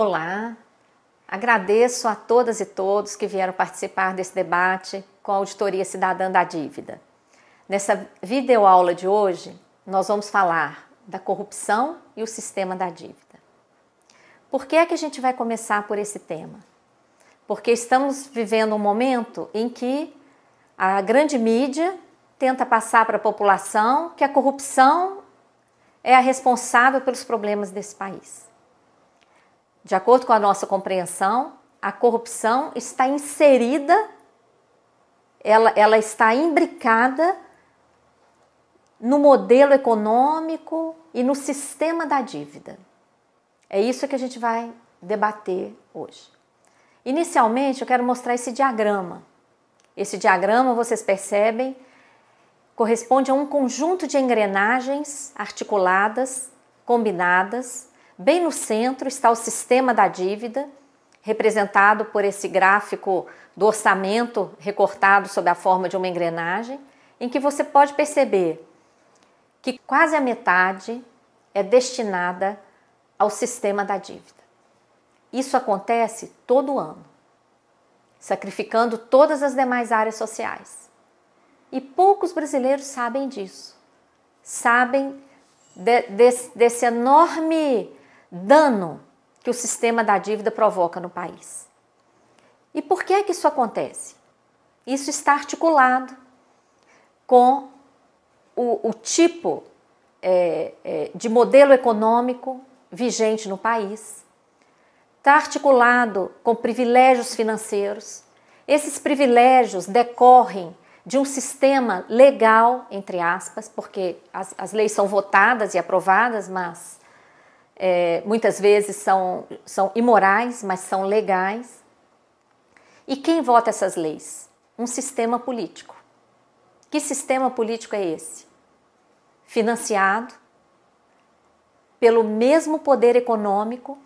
Olá, agradeço a todas e todos que vieram participar desse debate com a Auditoria Cidadã da Dívida. Nessa videoaula de hoje, nós vamos falar da corrupção e o sistema da dívida. Por que é que a gente vai começar por esse tema? Porque estamos vivendo um momento em que a grande mídia tenta passar para a população que a corrupção é a responsável pelos problemas desse país. De acordo com a nossa compreensão, a corrupção está inserida, ela, ela está imbricada no modelo econômico e no sistema da dívida. É isso que a gente vai debater hoje. Inicialmente, eu quero mostrar esse diagrama. Esse diagrama, vocês percebem, corresponde a um conjunto de engrenagens articuladas, combinadas, Bem no centro está o sistema da dívida, representado por esse gráfico do orçamento recortado sob a forma de uma engrenagem, em que você pode perceber que quase a metade é destinada ao sistema da dívida. Isso acontece todo ano, sacrificando todas as demais áreas sociais. E poucos brasileiros sabem disso. Sabem de, desse, desse enorme dano que o sistema da dívida provoca no país. E por que, é que isso acontece? Isso está articulado com o, o tipo é, é, de modelo econômico vigente no país, está articulado com privilégios financeiros. Esses privilégios decorrem de um sistema legal, entre aspas, porque as, as leis são votadas e aprovadas, mas é, muitas vezes são, são imorais, mas são legais. E quem vota essas leis? Um sistema político. Que sistema político é esse? Financiado pelo mesmo poder econômico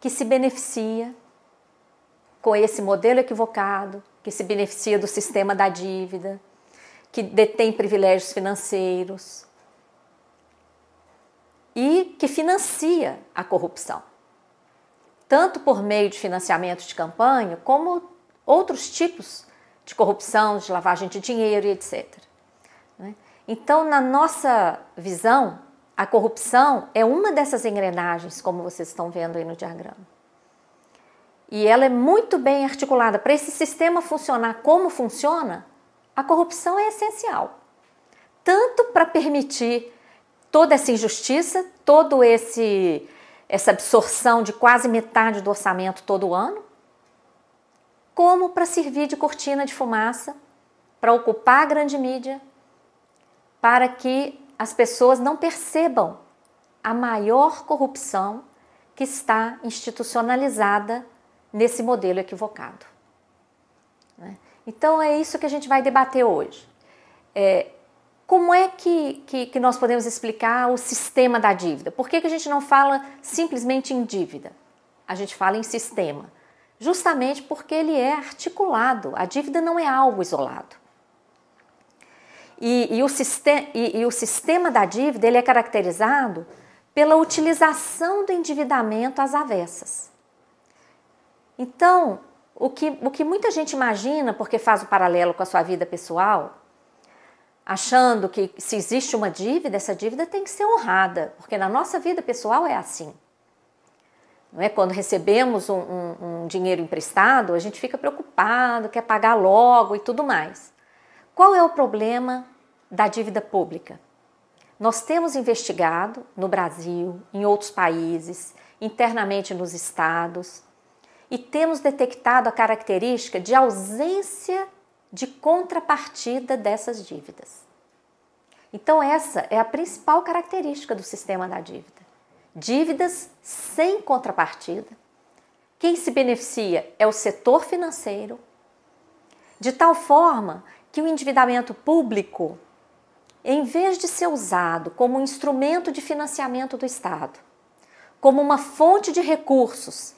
que se beneficia com esse modelo equivocado, que se beneficia do sistema da dívida, que detém privilégios financeiros, e que financia a corrupção, tanto por meio de financiamento de campanha, como outros tipos de corrupção, de lavagem de dinheiro e etc. Né? Então, na nossa visão, a corrupção é uma dessas engrenagens, como vocês estão vendo aí no diagrama. E ela é muito bem articulada. Para esse sistema funcionar como funciona, a corrupção é essencial. Tanto para permitir toda essa injustiça, todo esse essa absorção de quase metade do orçamento todo ano, como para servir de cortina de fumaça, para ocupar a grande mídia, para que as pessoas não percebam a maior corrupção que está institucionalizada nesse modelo equivocado. Né? Então é isso que a gente vai debater hoje. É, como é que, que, que, nós podemos explicar o sistema da dívida? Por que, que a gente não fala simplesmente em dívida? A gente fala em sistema. Justamente porque ele é articulado. A dívida não é algo isolado. E, e, o, sistema, e, e o sistema da dívida ele é caracterizado pela utilização do endividamento às avessas. Então, o que, o que muita gente imagina, porque faz o paralelo com a sua vida pessoal, achando que se existe uma dívida, essa dívida tem que ser honrada, porque na nossa vida pessoal é assim. Não é? Quando recebemos um, um, um dinheiro emprestado, a gente fica preocupado, quer pagar logo e tudo mais. Qual é o problema da dívida pública? Nós temos investigado no Brasil, em outros países, internamente nos estados, e temos detectado a característica de ausência de contrapartida dessas dívidas. Então, essa é a principal característica do sistema da dívida. Dívidas sem contrapartida. Quem se beneficia é o setor financeiro, de tal forma que o endividamento público, em vez de ser usado como um instrumento de financiamento do Estado, como uma fonte de recursos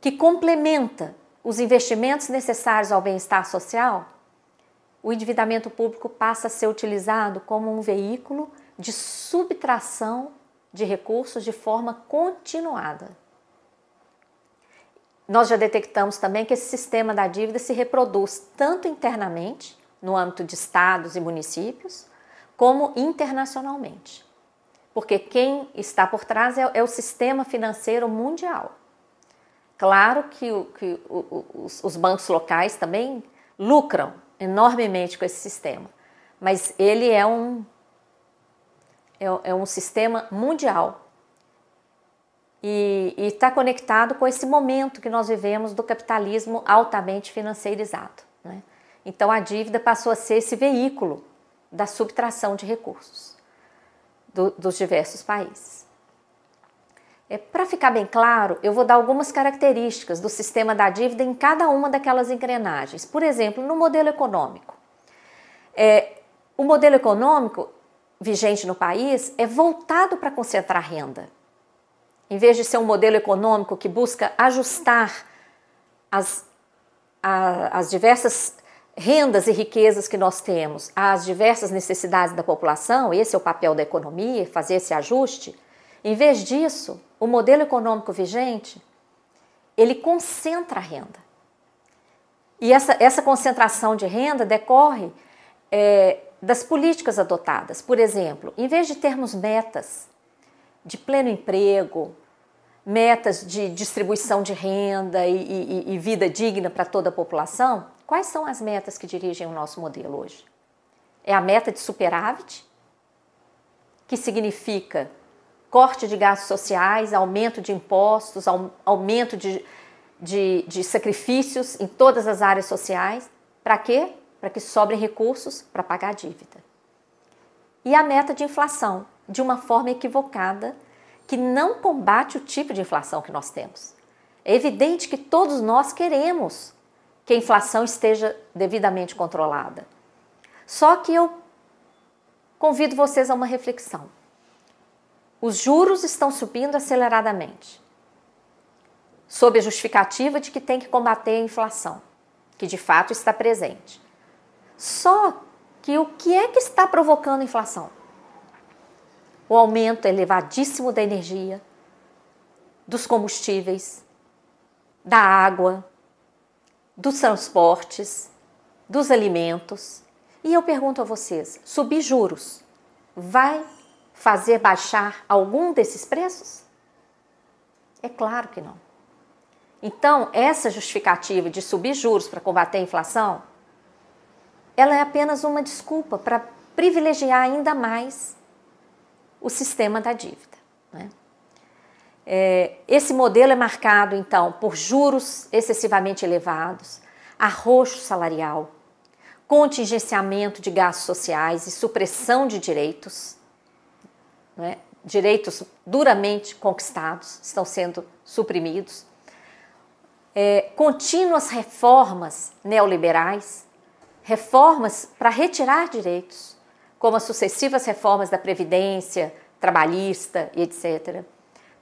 que complementa os investimentos necessários ao bem-estar social, o endividamento público passa a ser utilizado como um veículo de subtração de recursos de forma continuada. nós já detectamos também que esse sistema da dívida se reproduz tanto internamente, no âmbito de estados e municípios, como internacionalmente. Porque quem está por trás é, é o sistema financeiro mundial. Claro que, o, que o, os, os bancos locais também lucram enormemente com esse sistema, mas ele é um, é, é um sistema mundial e está conectado com esse momento que nós vivemos do capitalismo altamente financeirizado. Né? Então a dívida passou a ser esse veículo da subtração de recursos do, dos diversos países. É, Para ficar bem claro, eu vou dar algumas características do sistema da dívida em cada uma daquelas engrenagens. Por exemplo, no modelo econômico. É, o modelo econômico vigente no país é voltado para concentrar renda. Em vez de ser um modelo econômico que busca ajustar as, a, as diversas rendas e riquezas que nós temos às diversas necessidades da população, esse é o papel da economia, fazer esse ajuste. Em vez disso, o modelo econômico vigente ele concentra a renda. E essa, essa concentração de renda decorre é, das políticas adotadas. Por exemplo, em vez de termos metas de pleno emprego, metas de distribuição de renda e, e, e vida digna para toda a população, quais são as metas que dirigem o nosso modelo hoje? É a meta de superávit, que significa corte de gastos sociais, aumento de impostos, aumento de, de, de sacrifícios em todas as áreas sociais. Para quê? Para que sobrem recursos para pagar a dívida. E a meta de inflação, de uma forma equivocada, que não combate o tipo de inflação que nós temos. É evidente que todos nós queremos que a inflação esteja devidamente controlada. Só que eu convido vocês a uma reflexão. Os juros estão subindo aceleradamente, sob a justificativa de que tem que combater a inflação, que de fato está presente. Só que o que é que está provocando a inflação? o aumento elevadíssimo da energia, dos combustíveis, da água, dos transportes, dos alimentos. E eu pergunto a vocês: subir juros vai fazer baixar algum desses preços? É claro que não. Então, essa justificativa de subir juros para combater a inflação, ela é apenas uma desculpa para privilegiar ainda mais o sistema da dívida. Né? É, esse modelo é marcado, então, por juros excessivamente elevados, arroxo salarial, contingenciamento de gastos sociais e supressão de direitos, né? direitos duramente conquistados estão sendo suprimidos, é, contínuas reformas neoliberais, reformas para retirar direitos, como as sucessivas reformas da Previdência, trabalhista e etc.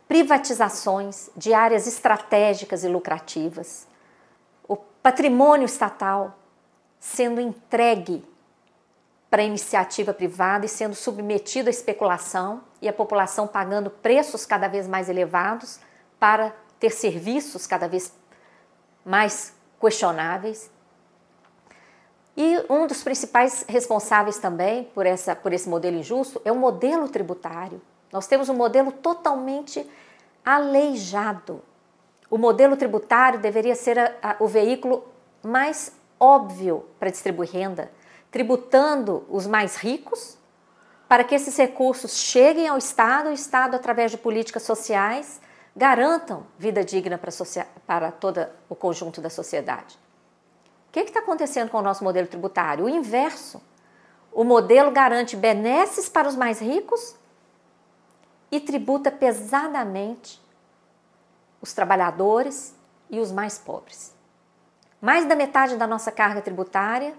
Privatizações de áreas estratégicas e lucrativas. O patrimônio estatal sendo entregue para iniciativa privada e sendo submetido à especulação e a população pagando preços cada vez mais elevados para ter serviços cada vez mais questionáveis e um dos principais responsáveis também por, essa, por esse modelo injusto é o modelo tributário. Nós temos um modelo totalmente aleijado. O modelo tributário deveria ser a, a, o veículo mais óbvio para distribuir renda, tributando os mais ricos para que esses recursos cheguem ao Estado o Estado, através de políticas sociais, garantam vida digna para, para todo o conjunto da sociedade que está acontecendo com o nosso modelo tributário? O inverso. O modelo garante benesses para os mais ricos e tributa pesadamente os trabalhadores e os mais pobres. Mais da metade da nossa carga tributária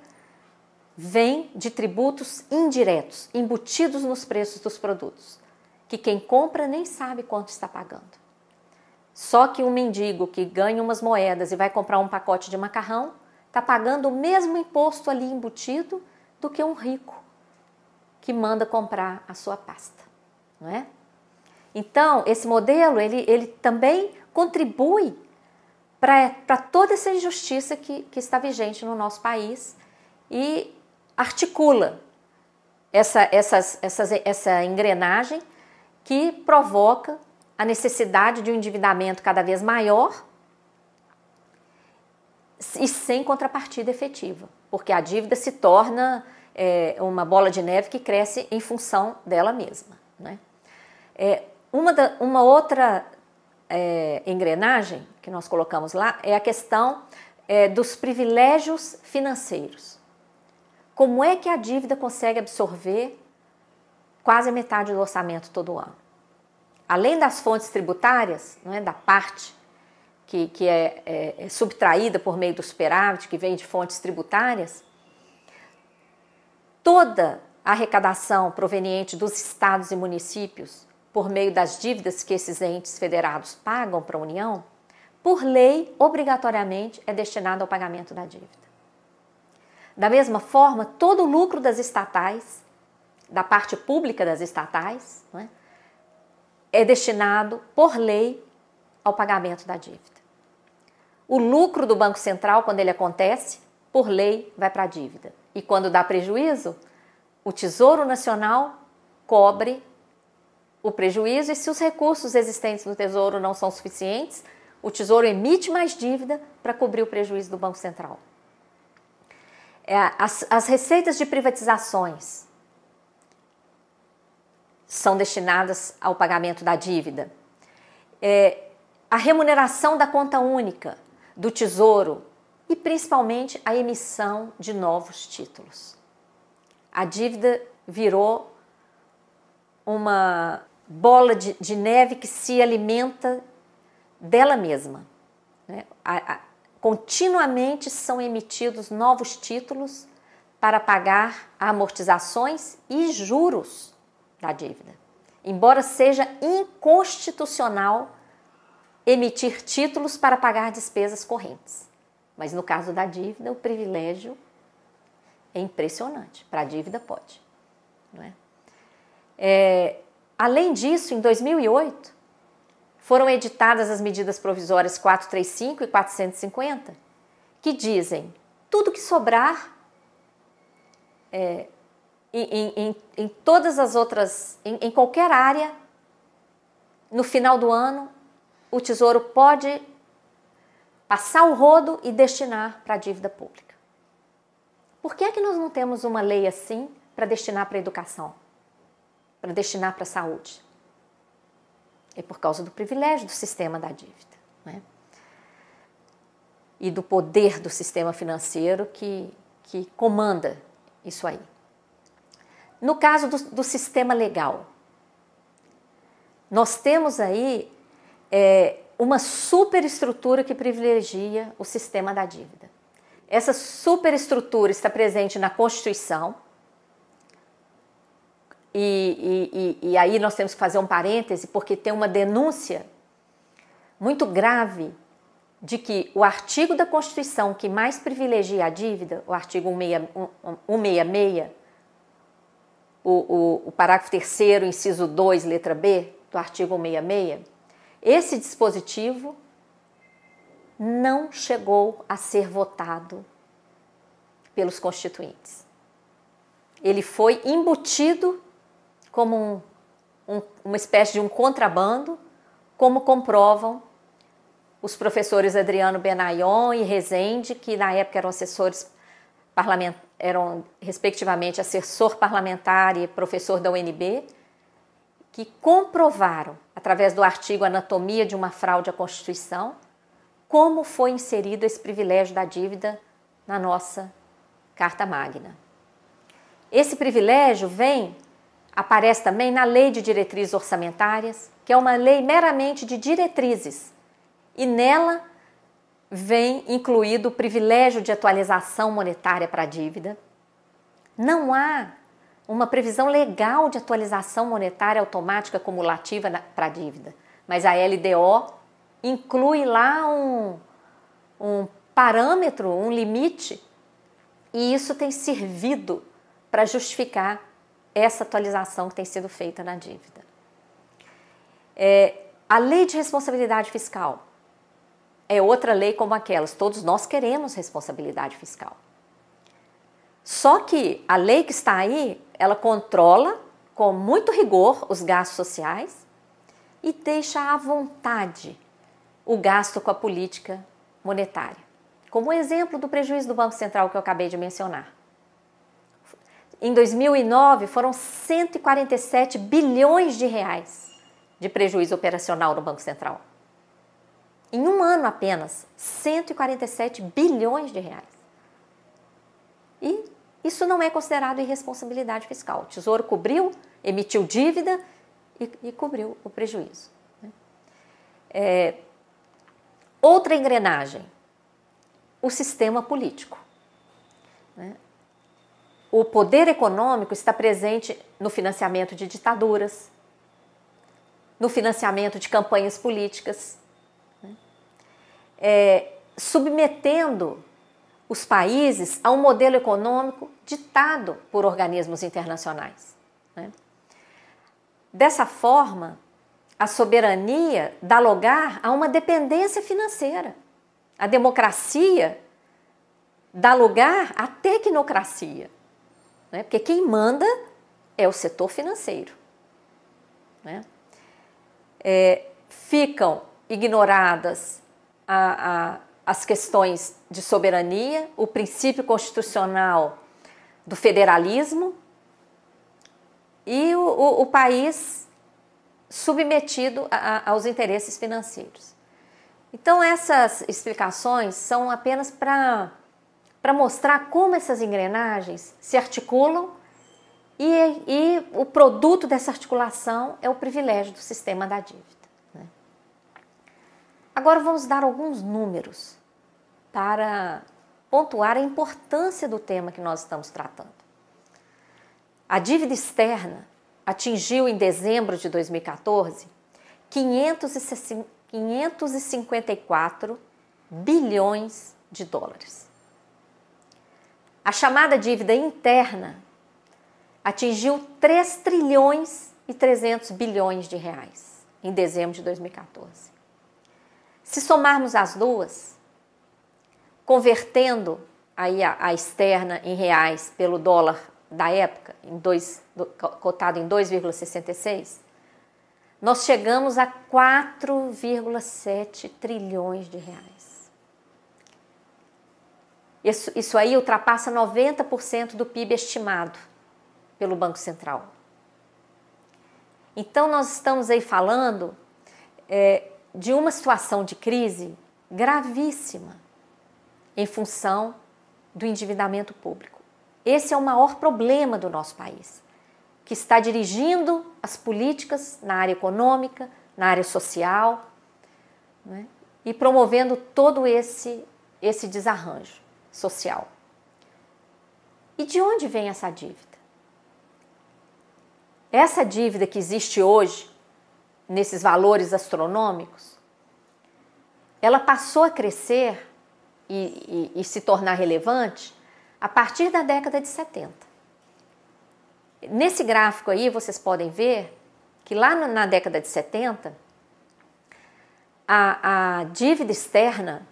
vem de tributos indiretos, embutidos nos preços dos produtos, que quem compra nem sabe quanto está pagando. Só que um mendigo que ganha umas moedas e vai comprar um pacote de macarrão está pagando o mesmo imposto ali embutido do que um rico que manda comprar a sua pasta, não é? Então, esse modelo, ele, ele também contribui para toda essa injustiça que, que está vigente no nosso país e articula essa, essas, essas, essa engrenagem que provoca a necessidade de um endividamento cada vez maior e sem contrapartida efetiva, porque a dívida se torna é, uma bola de neve que cresce em função dela mesma. Né? É, uma, da, uma outra é, engrenagem que nós colocamos lá é a questão é, dos privilégios financeiros. Como é que a dívida consegue absorver quase metade do orçamento todo ano? Além das fontes tributárias, não é, da parte que, que é, é, é subtraída por meio do superávit, que vem de fontes tributárias, toda a arrecadação proveniente dos estados e municípios por meio das dívidas que esses entes federados pagam para a União, por lei, obrigatoriamente é destinado ao pagamento da dívida. Da mesma forma, todo o lucro das estatais, da parte pública das estatais, é? é destinado, por lei, ao pagamento da dívida. O lucro do Banco Central, quando ele acontece, por lei, vai para a dívida. E quando dá prejuízo, o Tesouro Nacional cobre o prejuízo e se os recursos existentes no Tesouro não são suficientes, o Tesouro emite mais dívida para cobrir o prejuízo do Banco Central. É, as, as receitas de privatizações são destinadas ao pagamento da dívida. É, a remuneração da conta única do Tesouro e principalmente a emissão de novos títulos. A dívida virou uma bola de, de neve que se alimenta dela mesma. Né? A, a, continuamente são emitidos novos títulos para pagar amortizações e juros da dívida. Embora seja inconstitucional emitir títulos para pagar despesas correntes. Mas no caso da dívida, o privilégio é impressionante. Para a dívida, pode. É? É, além disso, em 2008, foram editadas as medidas provisórias 435 e 450, que dizem tudo que sobrar é, em, em, em, todas as outras, em, em qualquer área, no final do ano, o Tesouro pode passar o rodo e destinar para a dívida pública. Por que é que nós não temos uma lei assim para destinar para a educação, para destinar para a saúde? É por causa do privilégio do sistema da dívida. Né? E do poder do sistema financeiro que, que comanda isso aí. No caso do, do sistema legal, nós temos aí é, uma superestrutura que privilegia o sistema da dívida. Essa superestrutura está presente na Constituição, e, e, e, aí nós temos que fazer um parêntese, porque tem uma denúncia muito grave de que o artigo da Constituição que mais privilegia a dívida, o artigo 166, o, o, o parágrafo 3, inciso 2, letra B, do artigo 166, esse dispositivo não chegou a ser votado pelos constituintes. Ele foi embutido como um, um, uma espécie de um contrabando, como comprovam os professores Adriano Benayon e Rezende, que na época eram assessores parlamentares, eram respectivamente assessor parlamentar e professor da UNB, que comprovaram, através do artigo Anatomia de uma Fraude à Constituição, como foi inserido esse privilégio da dívida na nossa Carta Magna. Esse privilégio vem, aparece também na Lei de Diretrizes Orçamentárias, que é uma lei meramente de diretrizes, e nela vem incluído o privilégio de atualização monetária para a dívida. Não há uma previsão legal de atualização monetária automática cumulativa para a dívida, mas a LDO inclui lá um, um parâmetro, um limite, e isso tem servido para justificar essa atualização que tem sido feita na dívida. É, a lei de responsabilidade fiscal é outra lei como aquelas. Todos nós queremos responsabilidade fiscal. Só que a lei que está aí, ela controla com muito rigor os gastos sociais e deixa à vontade o gasto com a política monetária. Como exemplo do prejuízo do Banco Central que eu acabei de mencionar. Em 2009, foram 147 bilhões de reais de prejuízo operacional no Banco Central. Em um ano apenas, 147 bilhões de reais. E isso não é considerado irresponsabilidade fiscal. O Tesouro cobriu, emitiu dívida e, e cobriu o prejuízo. Né? É, outra engrenagem, o sistema político. O poder econômico está presente no financiamento de ditaduras, no financiamento de campanhas políticas, né? é, submetendo os países a um modelo econômico ditado por organismos internacionais. Né? Dessa forma, a soberania dá lugar a uma dependência financeira. A democracia dá lugar à tecnocracia, né? porque quem manda é o setor financeiro. Né? É, ficam ignoradas a, a as questões de soberania, o princípio constitucional do federalismo e o, o, o país submetido a, aos interesses financeiros. Então, essas explicações são apenas para mostrar como essas engrenagens se articulam e, e, o produto dessa articulação é o privilégio do sistema da dívida. Né? Agora vamos dar alguns números para pontuar a importância do tema que nós estamos tratando. A dívida externa atingiu em dezembro de 2014 554 bilhões de dólares. A chamada dívida interna atingiu 3 trilhões e 300 bilhões de reais em dezembro de 2014. Se somarmos as duas, convertendo aí a, a externa em reais pelo dólar da época, em dois, cotado em 2,66, nós chegamos a 4,7 trilhões de reais. Isso, isso aí ultrapassa 90% do PIB estimado pelo Banco Central. Então, nós estamos aí falando é, de uma situação de crise gravíssima em função do endividamento público. Esse é o maior problema do nosso país, que está dirigindo as políticas na área econômica, na área social né? e promovendo todo esse, esse desarranjo social. E de onde vem essa dívida? Essa dívida que existe hoje, nesses valores astronômicos, ela passou a crescer e, e, e se tornar relevante a partir da década de 70. Nesse gráfico aí vocês podem ver que lá na década de 70 a, a dívida externa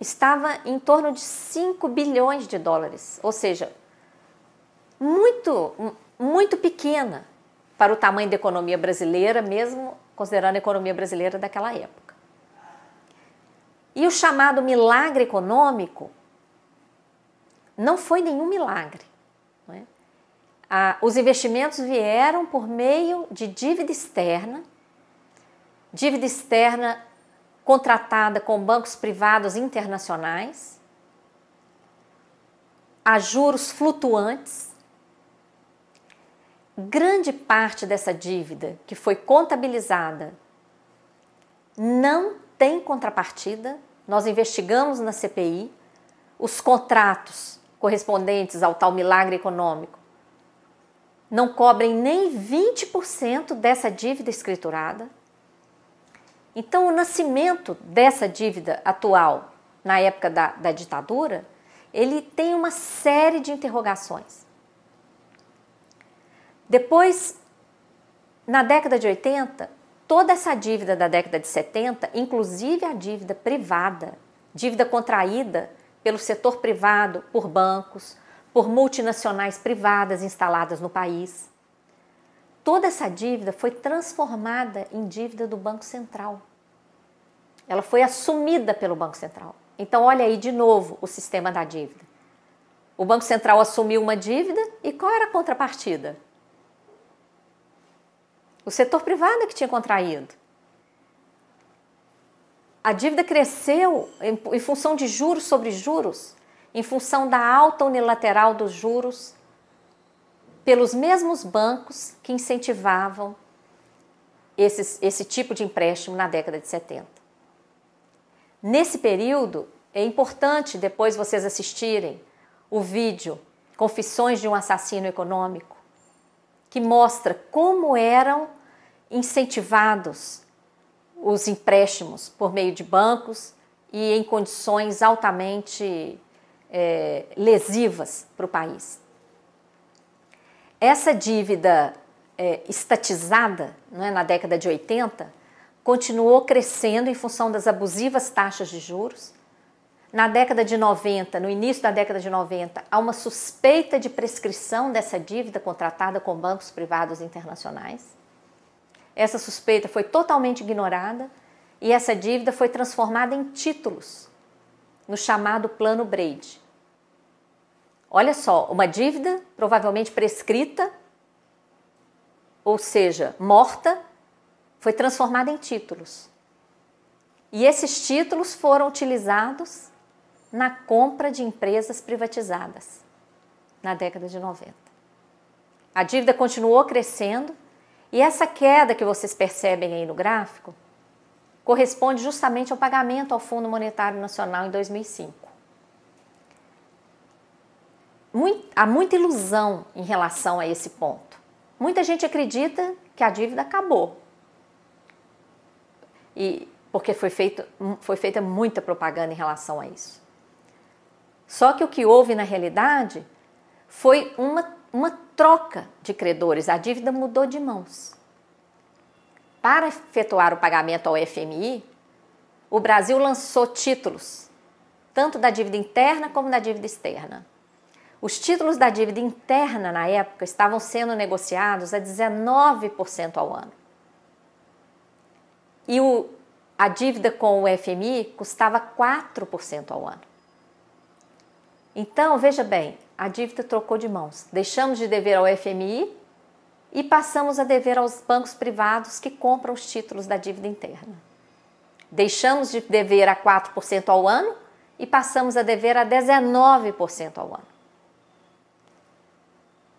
estava em torno de 5 bilhões de dólares, ou seja, muito, muito pequena para o tamanho da economia brasileira, mesmo considerando a economia brasileira daquela época. E o chamado milagre econômico não foi nenhum milagre. É? Ah, os investimentos vieram por meio de dívida externa, dívida externa contratada com bancos privados internacionais, a juros flutuantes. Grande parte dessa dívida que foi contabilizada não tem contrapartida. Nós investigamos na CPI os contratos correspondentes ao tal milagre econômico. Não cobrem nem 20% dessa dívida escriturada. Então, o nascimento dessa dívida atual, na época da, da ditadura, ele tem uma série de interrogações. Depois, na década de 80, toda essa dívida da década de 70, inclusive a dívida privada, dívida contraída pelo setor privado, por bancos, por multinacionais privadas instaladas no país. Toda essa dívida foi transformada em dívida do Banco Central. Ela foi assumida pelo Banco Central. Então, olha aí de novo o sistema da dívida. O Banco Central assumiu uma dívida e qual era a contrapartida? O setor privado é que tinha contraído. A dívida cresceu em, em função de juros sobre juros, em função da alta unilateral dos juros pelos mesmos bancos que incentivavam esses, esse tipo de empréstimo na década de 70. Nesse período, é importante depois vocês assistirem o vídeo Confissões de um Assassino Econômico, que mostra como eram incentivados os empréstimos por meio de bancos e em condições altamente é, lesivas para o país. Essa dívida é, estatizada é, na década de 80 continuou crescendo em função das abusivas taxas de juros. Na década de 90, no início da década de 90, há uma suspeita de prescrição dessa dívida contratada com bancos privados internacionais. Essa suspeita foi totalmente ignorada e essa dívida foi transformada em títulos no chamado Plano Brady. Olha só, uma dívida provavelmente prescrita, ou seja, morta, foi transformada em títulos. E esses títulos foram utilizados na compra de empresas privatizadas na década de 90. A dívida continuou crescendo e essa queda que vocês percebem aí no gráfico corresponde justamente ao pagamento ao Fundo Monetário Nacional em 2005. Muito, há muita ilusão em relação a esse ponto. Muita gente acredita que a dívida acabou. E porque foi, feito, foi feita muita propaganda em relação a isso. Só que o que houve na realidade foi uma uma troca de credores, a dívida mudou de mãos. Para efetuar o pagamento ao FMI, o Brasil lançou títulos, tanto da dívida interna como da dívida externa. Os títulos da dívida interna na época estavam sendo negociados a 19% ao ano. E o, a dívida com o FMI custava 4% ao ano. Então, veja bem, a dívida trocou de mãos. Deixamos de dever ao FMI e passamos a dever aos bancos privados que compram os títulos da dívida interna. Deixamos de dever a 4% ao ano e passamos a dever a 19% ao ano.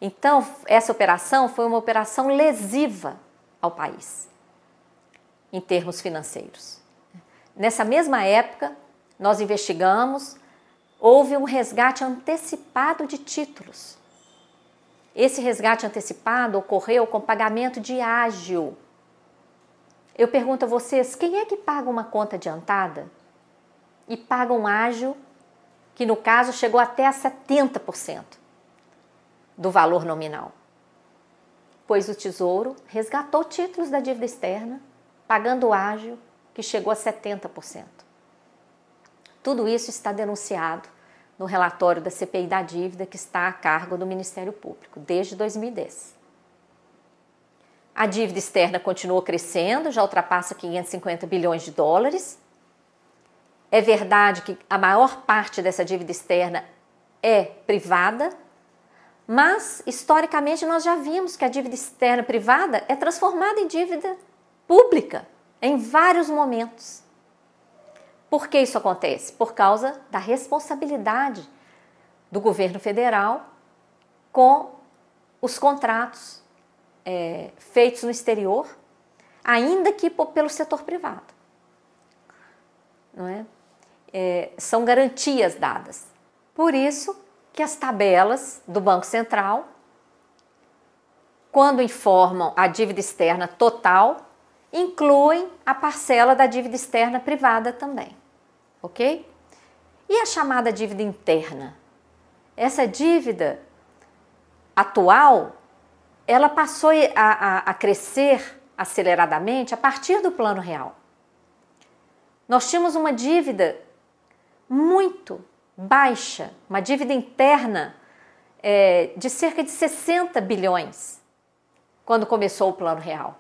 Então, essa operação foi uma operação lesiva ao país, em termos financeiros. Nessa mesma época, nós investigamos houve um resgate antecipado de títulos. Esse resgate antecipado ocorreu com pagamento de ágio. Eu pergunto a vocês, quem é que paga uma conta adiantada e paga um ágio que no caso chegou até a 70% do valor nominal? Pois o Tesouro resgatou títulos da dívida externa, pagando ágio que chegou a 70%. Tudo isso está denunciado no relatório da CPI da dívida que está a cargo do Ministério Público desde 2010. A dívida externa continuou crescendo, já ultrapassa 550 bilhões de dólares. É verdade que a maior parte dessa dívida externa é privada, mas historicamente nós já vimos que a dívida externa privada é transformada em dívida pública em vários momentos. Por que isso acontece? Por causa da responsabilidade do governo federal com os contratos é, feitos no exterior, ainda que pelo setor privado. Não é? é? são garantias dadas. Por isso que as tabelas do Banco Central, quando informam a dívida externa total, incluem a parcela da dívida externa privada também ok? E a chamada dívida interna? Essa dívida atual, ela passou a, a, a crescer aceleradamente a partir do Plano Real. Nós tínhamos uma dívida muito baixa, uma dívida interna é, de cerca de 60 bilhões quando começou o Plano Real.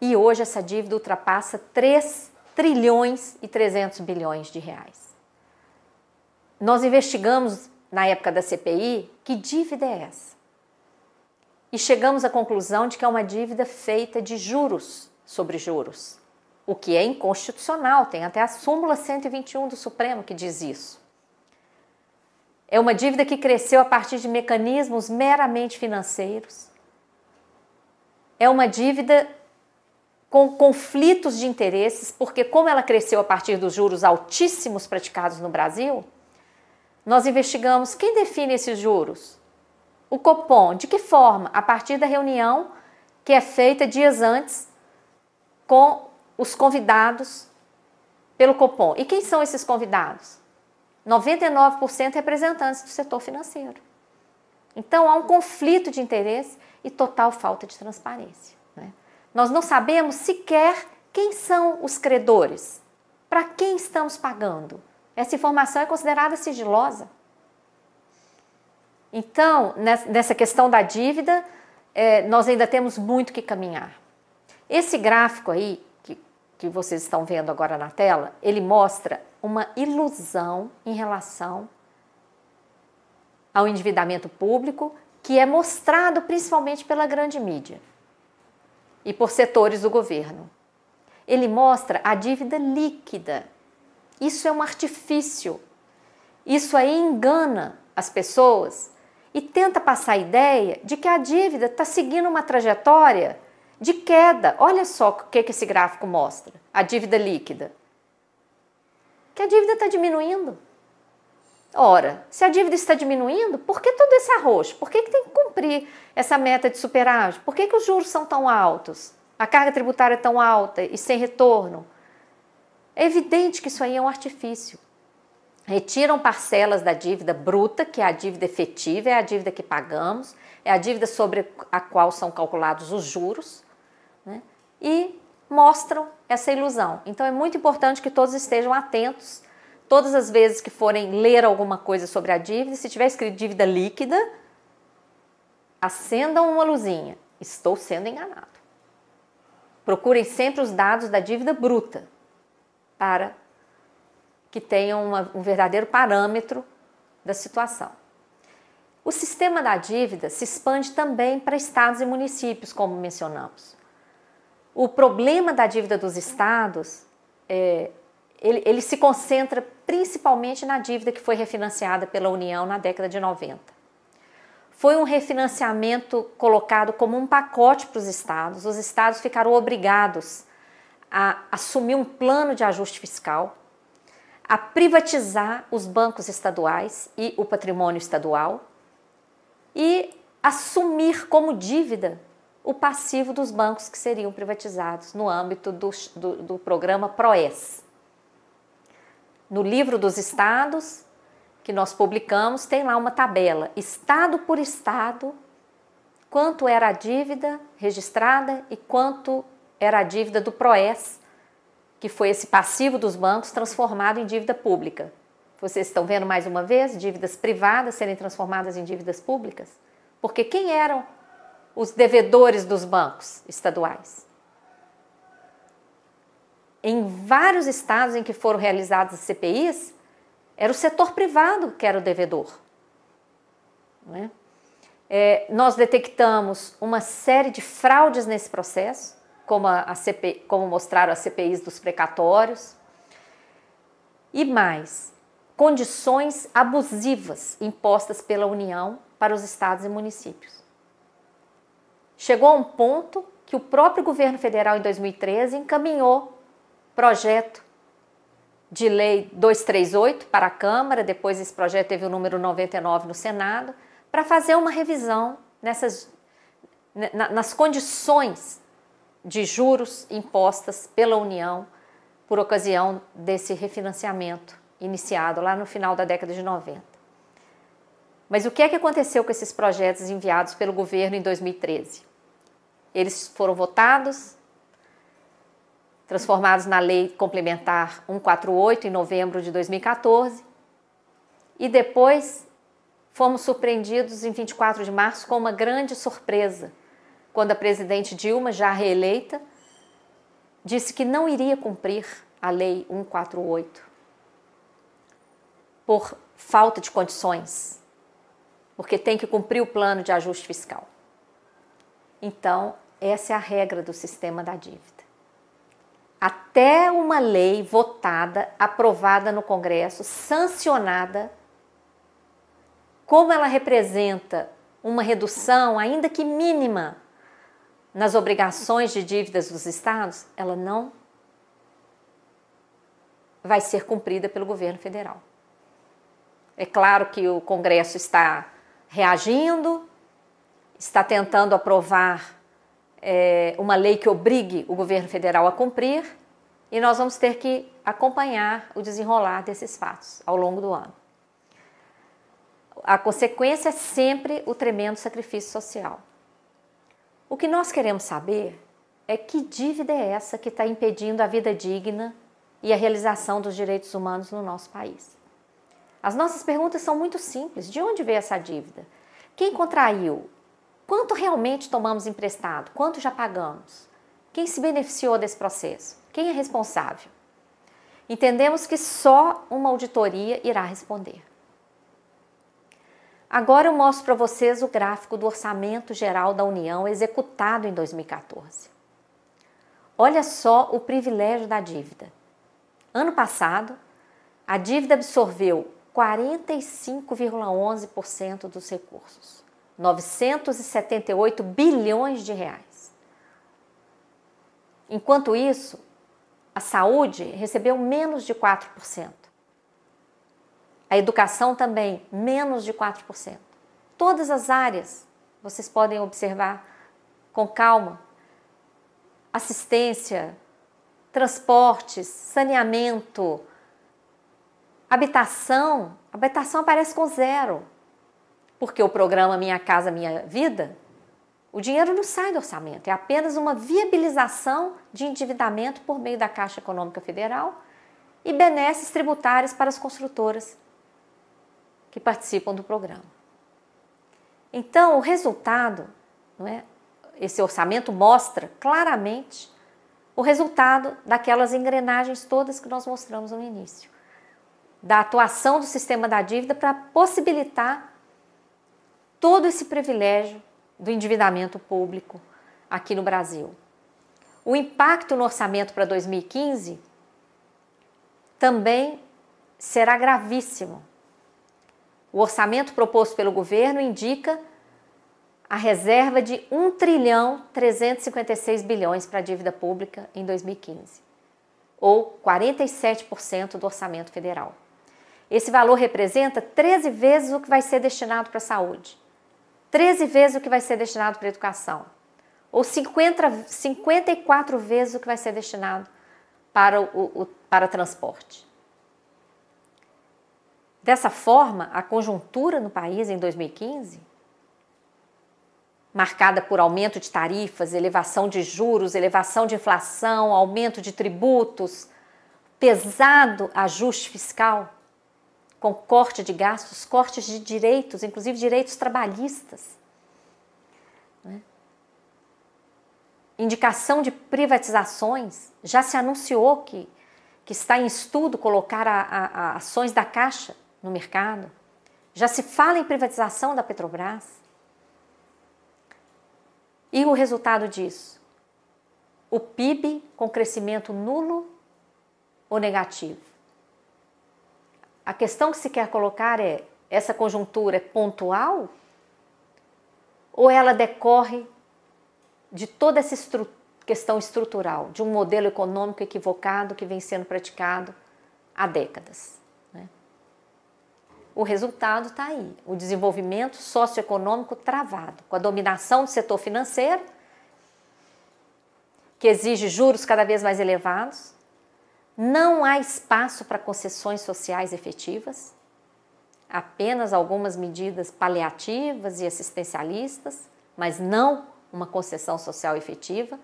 E hoje essa dívida ultrapassa 3 trilhões e 300 bilhões de reais. Nós investigamos na época da CPI que dívida é essa? E chegamos à conclusão de que é uma dívida feita de juros sobre juros o que é inconstitucional, tem até a súmula 121 do Supremo que diz isso. É uma dívida que cresceu a partir de mecanismos meramente financeiros. É uma dívida com conflitos de interesses, porque, como ela cresceu a partir dos juros altíssimos praticados no Brasil, nós investigamos quem define esses juros. O Copom, de que forma? A partir da reunião que é feita dias antes com os convidados pelo Copom. E quem são esses convidados? 99% representantes do setor financeiro. Então há um conflito de interesse e total falta de transparência. Né? Nós não sabemos sequer quem são os credores, para quem estamos pagando. Essa informação é considerada sigilosa. Então, nessa questão da dívida, é, nós ainda temos muito que caminhar. Esse gráfico aí que vocês estão vendo agora na tela, ele mostra uma ilusão em relação ao endividamento público que é mostrado principalmente pela grande mídia e por setores do governo. Ele mostra a dívida líquida. Isso é um artifício. Isso aí engana as pessoas e tenta passar a ideia de que a dívida está seguindo uma trajetória de queda. Olha só o que, que esse gráfico mostra: a dívida líquida. Que a dívida está diminuindo. Ora, se a dívida está diminuindo, por que todo esse arroz? Por que, que tem que cumprir essa meta de superávit? Por que, que os juros são tão altos? A carga tributária é tão alta e sem retorno? É evidente que isso aí é um artifício. Retiram parcelas da dívida bruta, que é a dívida efetiva, é a dívida que pagamos, é a dívida sobre a qual são calculados os juros? E mostram essa ilusão. Então é muito importante que todos estejam atentos. Todas as vezes que forem ler alguma coisa sobre a dívida, se tiver escrito dívida líquida, acendam uma luzinha. Estou sendo enganado. Procurem sempre os dados da dívida bruta para que tenham uma, um verdadeiro parâmetro da situação. O sistema da dívida se expande também para estados e municípios, como mencionamos. O problema da dívida dos estados, é, ele, ele se concentra principalmente na dívida que foi refinanciada pela União na década de 90. Foi um refinanciamento colocado como um pacote para os estados. Os estados ficaram obrigados a assumir um plano de ajuste fiscal, a privatizar os bancos estaduais e o patrimônio estadual e assumir como dívida o passivo dos bancos que seriam privatizados no âmbito do, do, do programa PROES. No livro dos estados, que nós publicamos, tem lá uma tabela, estado por estado, quanto era a dívida registrada e quanto era a dívida do PROES, que foi esse passivo dos bancos transformado em dívida pública. Vocês estão vendo mais uma vez dívidas privadas serem transformadas em dívidas públicas? Porque quem eram os devedores dos bancos estaduais. Em vários estados em que foram realizadas as CPIs, era o setor privado que era o devedor. É? É, nós detectamos uma série de fraudes nesse processo, como, a, a CP, como mostraram as CPIs dos precatórios, e mais, condições abusivas impostas pela União para os estados e municípios. Chegou a um ponto que o próprio governo federal, em 2013, encaminhou projeto de lei 238 para a Câmara, depois esse projeto teve o número 99 no Senado, para fazer uma revisão nessas, nas condições de juros impostas pela União por ocasião desse refinanciamento iniciado lá no final da década de 90. Mas o que é que aconteceu com esses projetos enviados pelo governo em 2013? Eles foram votados, transformados na Lei Complementar 148 em novembro de 2014, e depois fomos surpreendidos em 24 de março com uma grande surpresa, quando a presidente Dilma, já reeleita, disse que não iria cumprir a Lei 148 por falta de condições, porque tem que cumprir o plano de ajuste fiscal. Então, essa é a regra do sistema da dívida. Até uma lei votada, aprovada no Congresso, sancionada, como ela representa uma redução, ainda que mínima, nas obrigações de dívidas dos estados, ela não vai ser cumprida pelo governo federal. É claro que o Congresso está reagindo, está tentando aprovar é, uma lei que obrigue o governo federal a cumprir, e nós vamos ter que acompanhar o desenrolar desses fatos ao longo do ano. A consequência é sempre o tremendo sacrifício social. O que nós queremos saber é que dívida é essa que está impedindo a vida digna e a realização dos direitos humanos no nosso país. As nossas perguntas são muito simples: de onde veio essa dívida? Quem contraiu? Quanto realmente tomamos emprestado? Quanto já pagamos? Quem se beneficiou desse processo? Quem é responsável? Entendemos que só uma auditoria irá responder. Agora eu mostro para vocês o gráfico do Orçamento Geral da União executado em 2014. Olha só o privilégio da dívida. Ano passado, a dívida absorveu 45,11% dos recursos, 978 bilhões de reais. Enquanto isso, a saúde recebeu menos de 4%. A educação também, menos de 4%. Todas as áreas, vocês podem observar com calma. Assistência, transportes, saneamento, habitação. habitação aparece com zero. Porque o programa Minha Casa Minha Vida, o dinheiro não sai do orçamento, é apenas uma viabilização de endividamento por meio da Caixa Econômica Federal e benesses tributários para as construtoras que participam do programa. Então, o resultado, não é? esse orçamento mostra claramente o resultado daquelas engrenagens todas que nós mostramos no início, da atuação do sistema da dívida para possibilitar todo esse privilégio do endividamento público aqui no Brasil. O impacto no orçamento para 2015 também será gravíssimo, o orçamento proposto pelo governo indica a reserva de 1 trilhão 356 bilhões para a dívida pública em 2015, ou 47% do orçamento federal. Esse valor representa 13 vezes o que vai ser destinado para a saúde, 13 vezes o que vai ser destinado para a educação, ou 50, 54 vezes o que vai ser destinado para o, o para transporte. Dessa forma, a conjuntura no país em 2015, marcada por aumento de tarifas, elevação de juros, elevação de inflação, aumento de tributos, pesado ajuste fiscal, com corte de gastos, cortes de direitos, inclusive direitos trabalhistas. Né? Indicação de privatizações, já se anunciou que, que está em estudo colocar a, a, a ações da Caixa no mercado. Já se fala em privatização da Petrobras. E o resultado disso? O PIB com crescimento nulo ou negativo? A questão que se quer colocar é: essa conjuntura é pontual? Ou ela decorre de toda essa estru questão estrutural, de um modelo econômico equivocado que vem sendo praticado há décadas? o resultado está aí: o desenvolvimento socioeconômico travado, com a dominação do setor financeiro, que exige juros cada vez mais elevados, não há espaço para concessões sociais efetivas, apenas algumas medidas paliativas e assistencialistas, mas não uma concessão social efetiva,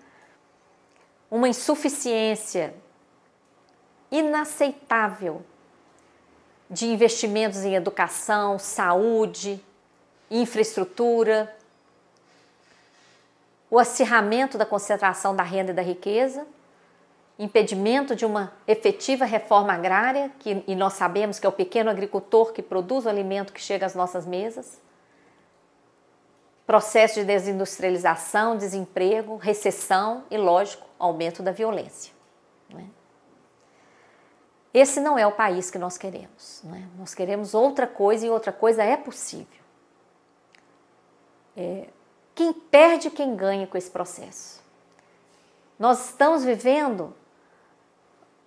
uma insuficiência inaceitável de investimentos em educação, saúde, infraestrutura, o acirramento da concentração da renda e da riqueza, impedimento de uma efetiva reforma agrária, que, e nós sabemos que é o pequeno agricultor que produz o alimento que chega às nossas mesas, processo de desindustrialização, desemprego, recessão e, lógico, aumento da violência. Né? Esse não é o país que nós queremos. Né? Nós queremos outra coisa e outra coisa é possível. É, quem perde, quem ganha com esse processo. Nós estamos vivendo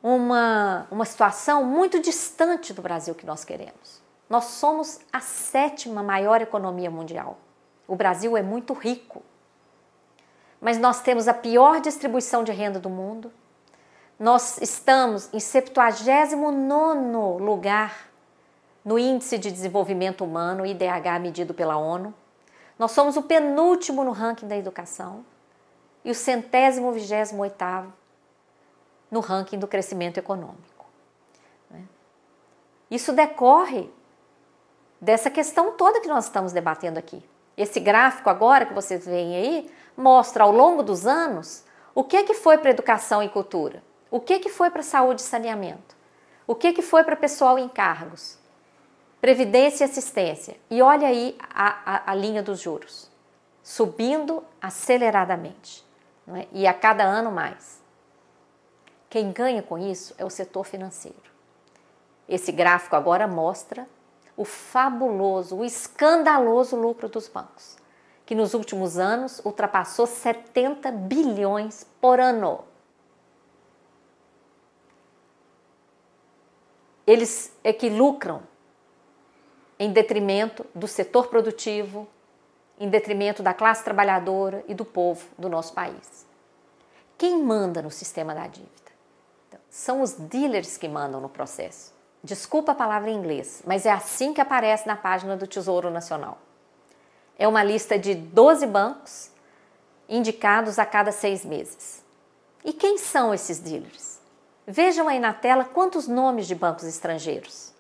uma, uma situação muito distante do Brasil que nós queremos. Nós somos a sétima maior economia mundial. O Brasil é muito rico, mas nós temos a pior distribuição de renda do mundo. Nós estamos em 79 lugar no Índice de Desenvolvimento Humano, IDH, medido pela ONU. Nós somos o penúltimo no ranking da educação e o centésimo vigésimo oitavo no ranking do crescimento econômico. Né? Isso decorre dessa questão toda que nós estamos debatendo aqui. Esse gráfico agora que vocês veem aí mostra ao longo dos anos o que que foi para educação e cultura, o que que foi para saúde e saneamento, o que que foi para pessoal em cargos, previdência e assistência. E olha aí a, a, a linha dos juros, subindo aceleradamente é? e a cada ano mais. Quem ganha com isso é o setor financeiro. Esse gráfico agora mostra o fabuloso, o escandaloso lucro dos bancos, que nos últimos anos ultrapassou 70 bilhões por ano. Eles é que lucram em detrimento do setor produtivo, em detrimento da classe trabalhadora e do povo do nosso país. Quem manda no sistema da dívida? São os dealers que mandam no processo. Desculpa a palavra em inglês, mas é assim que aparece na página do Tesouro Nacional. É uma lista de 12 bancos indicados a cada seis meses. E quem são esses dealers? Vejam aí na tela quantos nomes de bancos estrangeiros: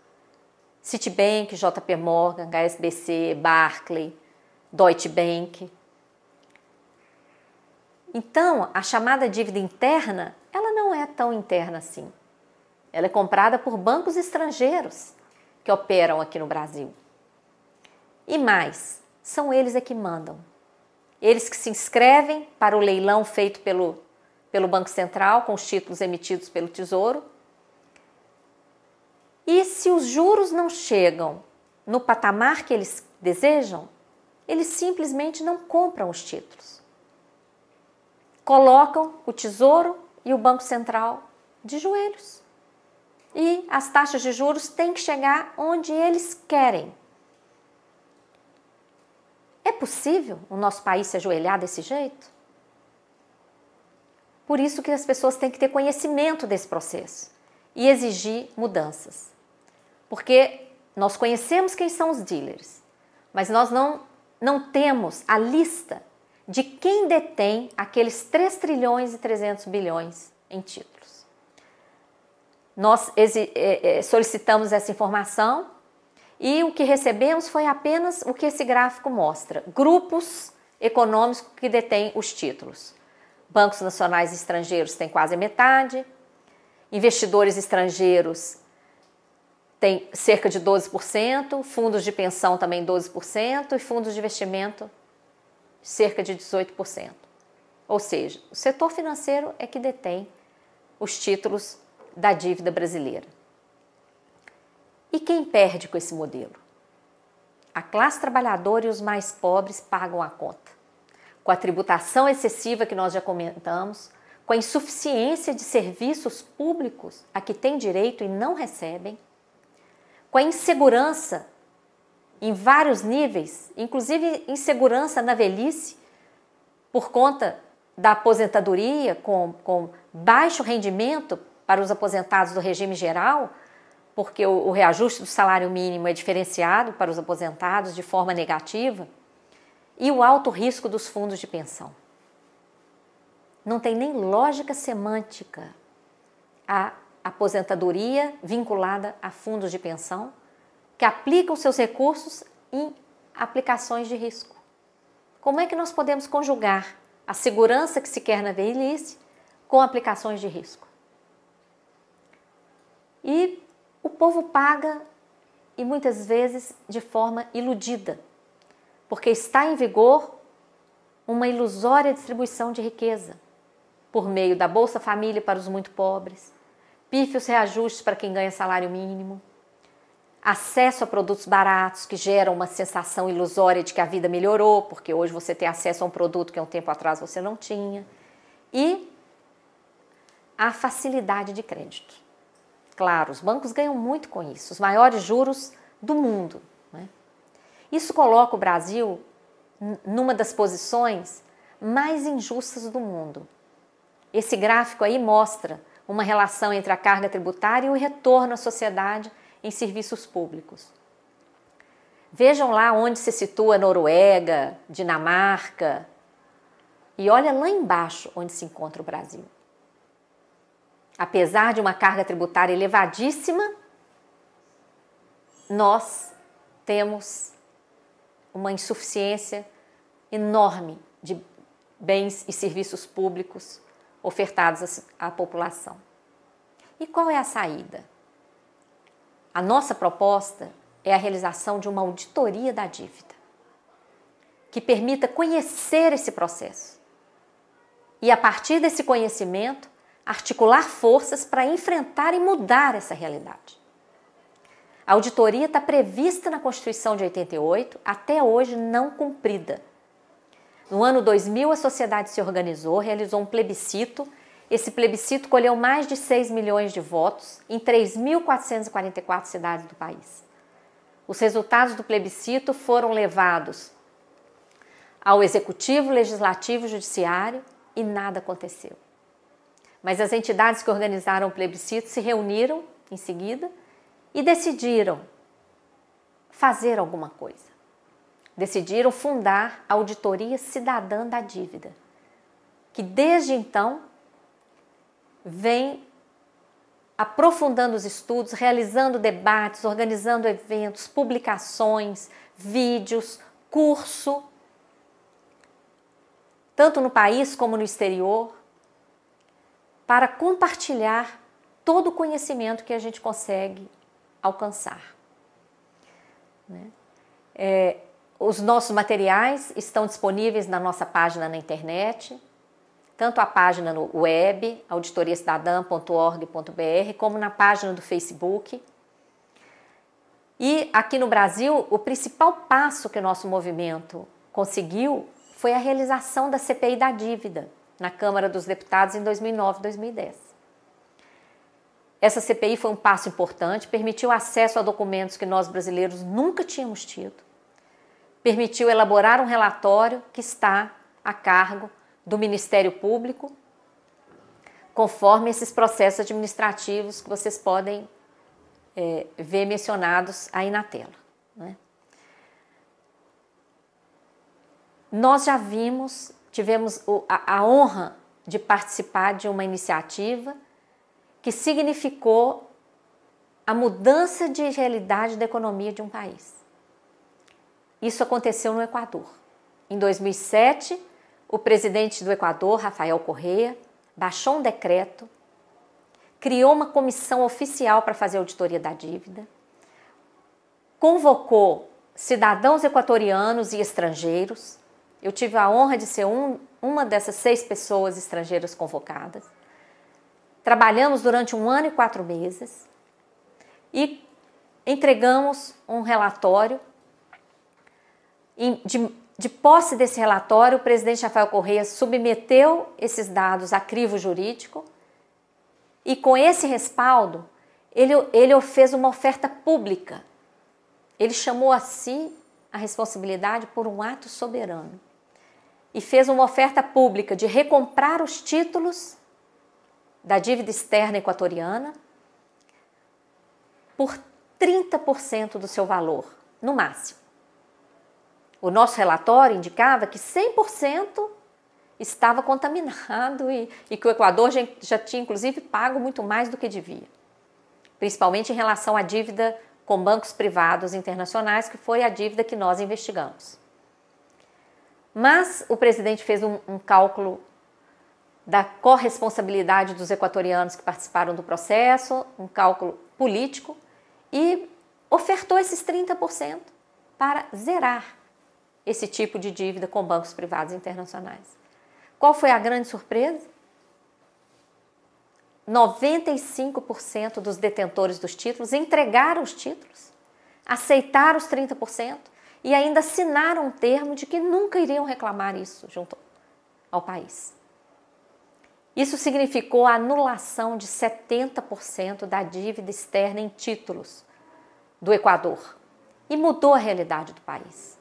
Citibank, JP Morgan, HSBC, Barclay, Deutsche Bank. Então, a chamada dívida interna, ela não é tão interna assim. Ela é comprada por bancos estrangeiros que operam aqui no Brasil. E mais, são eles é que mandam. Eles que se inscrevem para o leilão feito pelo, pelo Banco Central com os títulos emitidos pelo Tesouro. E se os juros não chegam no patamar que eles desejam, eles simplesmente não compram os títulos. Colocam o Tesouro e o Banco Central de joelhos e as taxas de juros têm que chegar onde eles querem. É possível o nosso país se ajoelhar desse jeito? Por isso que as pessoas têm que ter conhecimento desse processo e exigir mudanças. Porque nós conhecemos quem são os dealers, mas nós não, não temos a lista de quem detém aqueles 3 trilhões e 300 bilhões em títulos. Nós é, é, solicitamos essa informação e o que recebemos foi apenas o que esse gráfico mostra: grupos econômicos que detêm os títulos. Bancos nacionais estrangeiros têm quase metade, investidores estrangeiros têm cerca de 12%, fundos de pensão também 12% e fundos de investimento cerca de 18%. Ou seja, o setor financeiro é que detém os títulos da dívida brasileira. E quem perde com esse modelo? A classe trabalhadora e os mais pobres pagam a conta. Com a tributação excessiva que nós já comentamos, com a insuficiência de serviços públicos a que têm direito e não recebem, com a insegurança em vários níveis, inclusive insegurança na velhice, por conta da aposentadoria com, com baixo rendimento para os aposentados do regime geral, porque o, o reajuste do salário mínimo é diferenciado para os aposentados de forma negativa, e o alto risco dos fundos de pensão. Não tem nem lógica semântica a aposentadoria vinculada a fundos de pensão que aplicam seus recursos em aplicações de risco. Como é que nós podemos conjugar a segurança que se quer na velhice com aplicações de risco? E o povo paga e muitas vezes de forma iludida, porque está em vigor uma ilusória distribuição de riqueza por meio da Bolsa Família para os muito pobres, pífios reajustes para quem ganha salário mínimo, acesso a produtos baratos que geram uma sensação ilusória de que a vida melhorou, porque hoje você tem acesso a um produto que um tempo atrás você não tinha, e a facilidade de crédito. Claro, os bancos ganham muito com isso, os maiores juros do mundo. Né? Isso coloca o Brasil numa das posições mais injustas do mundo. Esse gráfico aí mostra uma relação entre a carga tributária e o retorno à sociedade em serviços públicos. Vejam lá onde se situa Noruega, Dinamarca, e olha lá embaixo onde se encontra o Brasil. Apesar de uma carga tributária elevadíssima, nós temos uma insuficiência enorme de bens e serviços públicos ofertados à população. E qual é a saída? A nossa proposta é a realização de uma auditoria da dívida, que permita conhecer esse processo e, a partir desse conhecimento, articular forças para enfrentar e mudar essa realidade. A auditoria está prevista na Constituição de 88, até hoje não cumprida. No ano 2000, a sociedade se organizou, realizou um plebiscito esse plebiscito colheu mais de 6 milhões de votos em 3.444 cidades do país. Os resultados do plebiscito foram levados ao Executivo, Legislativo e Judiciário e nada aconteceu. Mas as entidades que organizaram o plebiscito se reuniram em seguida e decidiram fazer alguma coisa. Decidiram fundar a Auditoria Cidadã da Dívida, que desde então vem aprofundando os estudos, realizando debates, organizando eventos, publicações, vídeos, curso, tanto no país como no exterior, para compartilhar todo o conhecimento que a gente consegue alcançar. Né? É, os nossos materiais estão disponíveis na nossa página na internet tanto a página no web, auditoriacidadã.org.br, como na página do Facebook. E aqui no Brasil, o principal passo que o nosso movimento conseguiu foi a realização da CPI da dívida na Câmara dos Deputados em 2009 2010. Essa CPI foi um passo importante, permitiu acesso a documentos que nós brasileiros nunca tínhamos tido, permitiu elaborar um relatório que está a cargo do Ministério Público, conforme esses processos administrativos que vocês podem é, ver mencionados aí na tela. Né? Nós já vimos, tivemos a, a honra de participar de uma iniciativa que significou a mudança de realidade da economia de um país. Isso aconteceu no Equador. Em 2007, o presidente do Equador, Rafael Correa, baixou um decreto, criou uma comissão oficial para fazer auditoria da dívida, convocou cidadãos equatorianos e estrangeiros. Eu tive a honra de ser um, uma dessas seis pessoas estrangeiras convocadas. Trabalhamos durante um ano e quatro meses e entregamos um relatório de de posse desse relatório, o presidente Rafael Correia submeteu esses dados a crivo jurídico e, com esse respaldo, ele, ele fez uma oferta pública. Ele chamou a si a responsabilidade por um ato soberano e fez uma oferta pública de recomprar os títulos da dívida externa equatoriana por 30% do seu valor, no máximo. O nosso relatório indicava que 100% estava contaminado e, e, que o Equador já, já tinha, inclusive, pago muito mais do que devia, principalmente em relação à dívida com bancos privados internacionais, que foi a dívida que nós investigamos. Mas o presidente fez um, um cálculo da corresponsabilidade dos equatorianos que participaram do processo, um cálculo político, e ofertou esses 30% para zerar esse tipo de dívida com bancos privados internacionais. Qual foi a grande surpresa? 95% dos detentores dos títulos entregaram os títulos, aceitaram os 30% e ainda assinaram um termo de que nunca iriam reclamar isso junto ao país. Isso significou a anulação de 70% da dívida externa em títulos do Equador e mudou a realidade do país.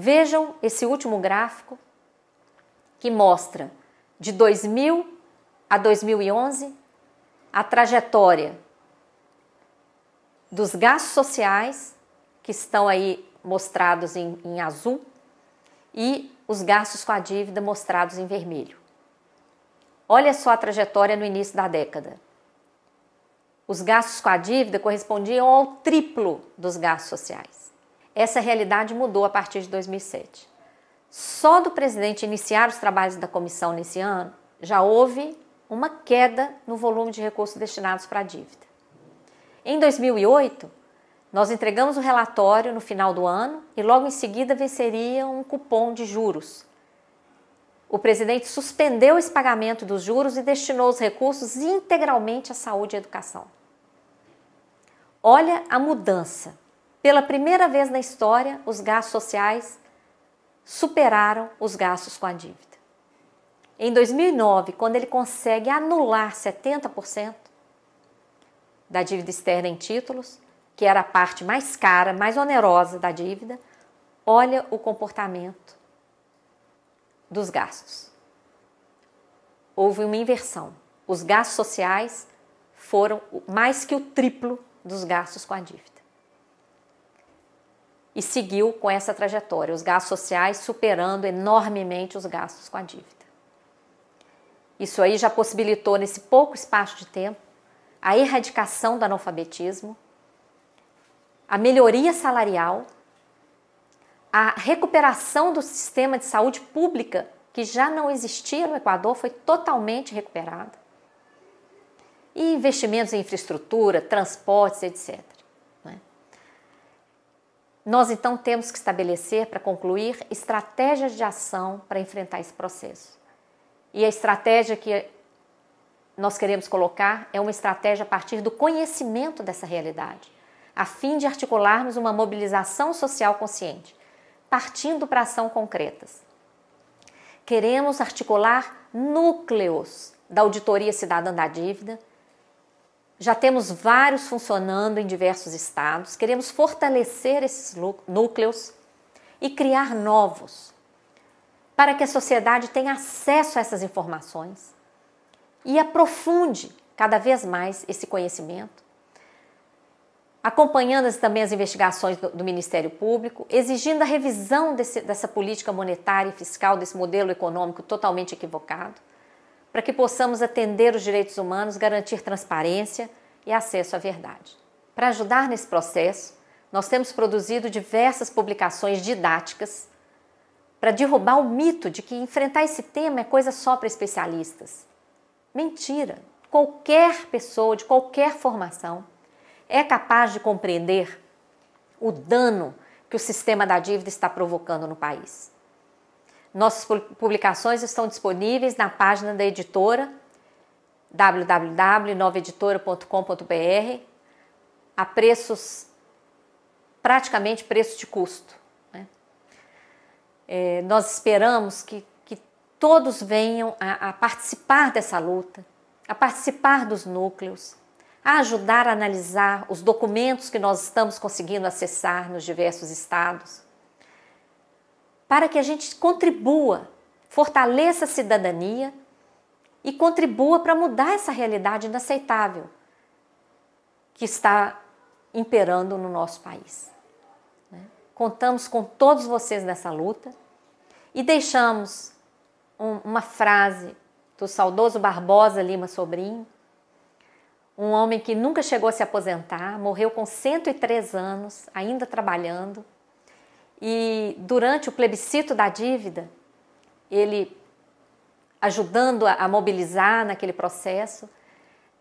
Vejam esse último gráfico que mostra de 2000 a 2011 a trajetória dos gastos sociais, que estão aí mostrados em, em azul, e os gastos com a dívida mostrados em vermelho. Olha só a trajetória no início da década. Os gastos com a dívida correspondiam ao triplo dos gastos sociais. Essa realidade mudou a partir de 2007. Só do presidente iniciar os trabalhos da comissão nesse ano, já houve uma queda no volume de recursos destinados para a dívida. Em 2008, nós entregamos o relatório no final do ano e logo em seguida venceria um cupom de juros. O presidente suspendeu esse pagamento dos juros e destinou os recursos integralmente à saúde e educação. Olha a mudança. Pela primeira vez na história, os gastos sociais superaram os gastos com a dívida. Em 2009, quando ele consegue anular 70% da dívida externa em títulos, que era a parte mais cara, mais onerosa da dívida, olha o comportamento dos gastos. Houve uma inversão. Os gastos sociais foram mais que o triplo dos gastos com a dívida e seguiu com essa trajetória, os gastos sociais superando enormemente os gastos com a dívida. Isso aí já possibilitou, nesse pouco espaço de tempo, a erradicação do analfabetismo, a melhoria salarial, a recuperação do sistema de saúde pública, que já não existia no Equador, foi totalmente recuperada, e investimentos em infraestrutura, transportes, etc. Nós então temos que estabelecer, para concluir, estratégias de ação para enfrentar esse processo. E a estratégia que nós queremos colocar é uma estratégia a partir do conhecimento dessa realidade, a fim de articularmos uma mobilização social consciente, partindo para ação concretas. Queremos articular núcleos da auditoria cidadã da dívida, já temos vários funcionando em diversos estados. Queremos fortalecer esses núcleos e criar novos, para que a sociedade tenha acesso a essas informações e aprofunde cada vez mais esse conhecimento, acompanhando também as investigações do, Ministério Público, exigindo a revisão desse, dessa política monetária e fiscal, desse modelo econômico totalmente equivocado para que possamos atender os direitos humanos, garantir transparência e acesso à verdade. Para ajudar nesse processo, nós temos produzido diversas publicações didáticas para derrubar o mito de que enfrentar esse tema é coisa só para especialistas. Mentira! Qualquer pessoa de qualquer formação é capaz de compreender o dano que o sistema da dívida está provocando no país. Nossas publicações estão disponíveis na página da editora www.novaeditora.com.br a preços praticamente preço de custo. Né? É, nós esperamos que, que todos venham a, a participar dessa luta, a participar dos núcleos, a ajudar a analisar os documentos que nós estamos conseguindo acessar nos diversos estados para que a gente contribua, fortaleça a cidadania e contribua para mudar essa realidade inaceitável que está imperando no nosso país. Né? contamos com todos vocês nessa luta e deixamos um, uma frase do saudoso Barbosa Lima Sobrinho, um homem que nunca chegou a se aposentar, morreu com 103 anos, ainda trabalhando, e durante o plebiscito da dívida, ele ajudando a, mobilizar naquele processo,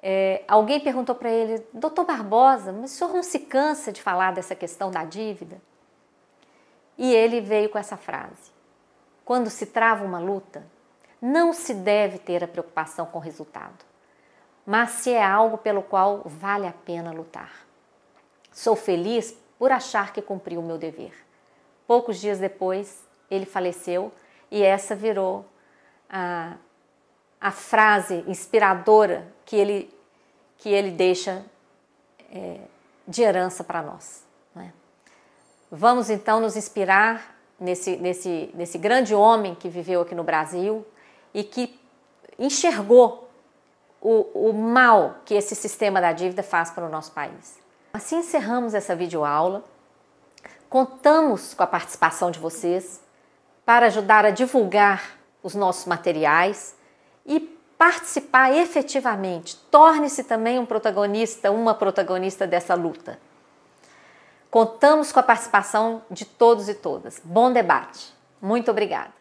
é, alguém perguntou para ele, doutor Barbosa, mas o senhor não se cansa de falar dessa questão da dívida? E ele veio com essa frase: quando se trava uma luta, não se deve ter a preocupação com o resultado, mas se é algo pelo qual vale a pena lutar. Sou feliz por achar que cumpri o meu dever. Poucos dias depois, ele faleceu e essa virou a, a frase inspiradora que ele, que ele deixa é, de herança para nós. Né? Vamos então nos inspirar nesse, nesse, nesse grande homem que viveu aqui no Brasil e que enxergou o, o mal que esse sistema da dívida faz para o nosso país. Assim encerramos essa videoaula. Contamos com a participação de vocês para ajudar a divulgar os nossos materiais e participar efetivamente. Torne-se também um protagonista, uma protagonista dessa luta. Contamos com a participação de todos e todas. Bom debate. Muito obrigada.